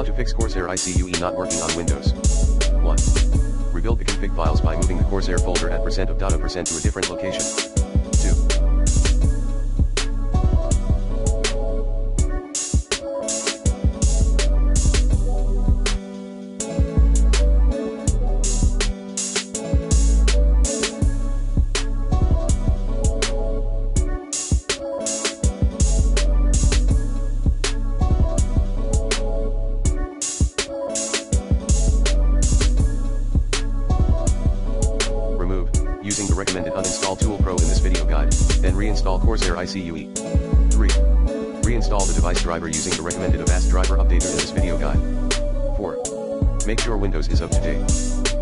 How to fix Corsair ICUE not working on Windows. 1. Rebuild the config files by moving the Corsair folder at percent AppData percent to a different location. Recommended uninstall tool pro in this video guide, then reinstall Corsair ICUE. 3. Reinstall the device driver using the recommended Avast driver updater in this video guide. 4. Make sure Windows is up to date.